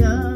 yeah.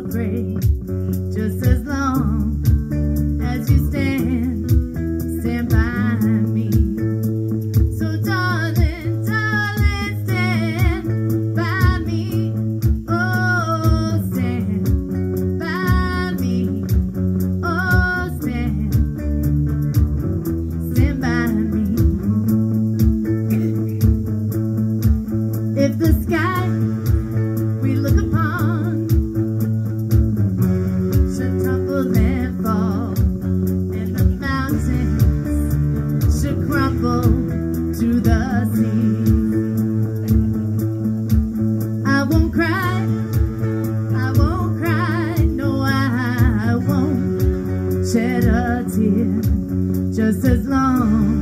to the sea. I won't cry, I won't cry, no I won't shed a tear just as long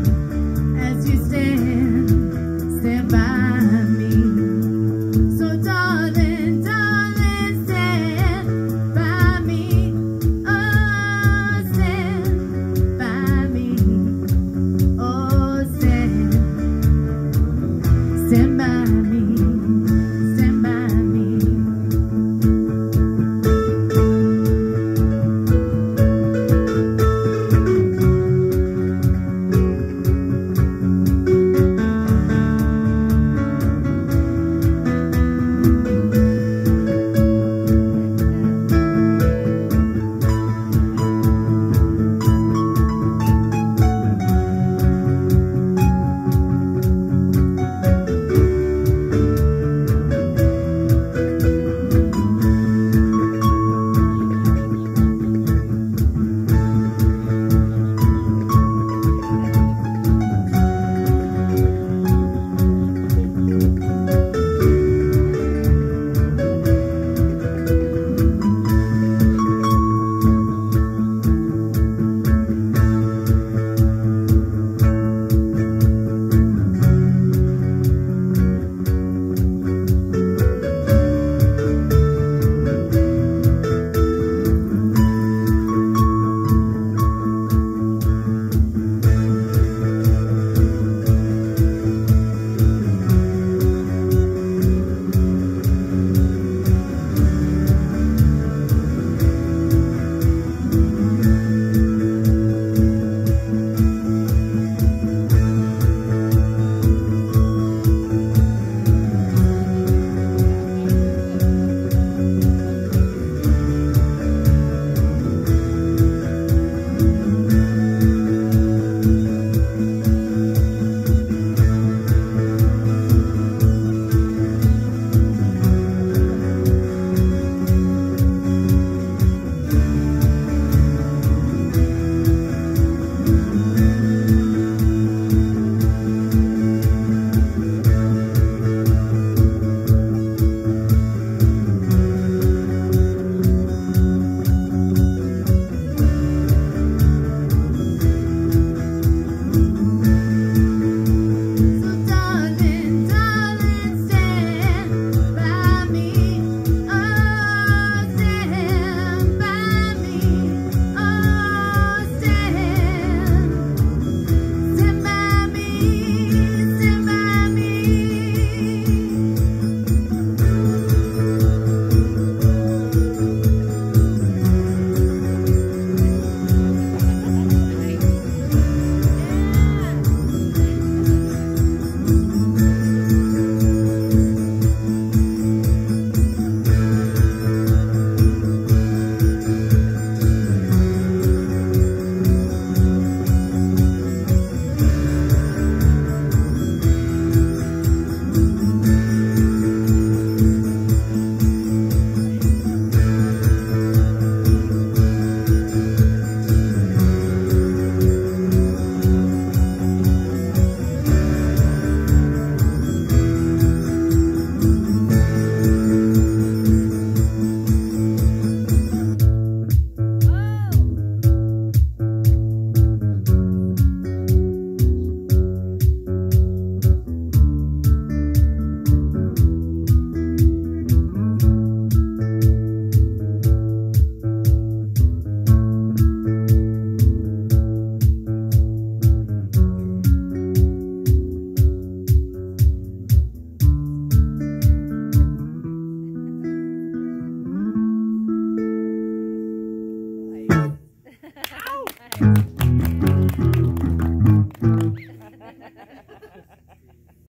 Mm-hmm.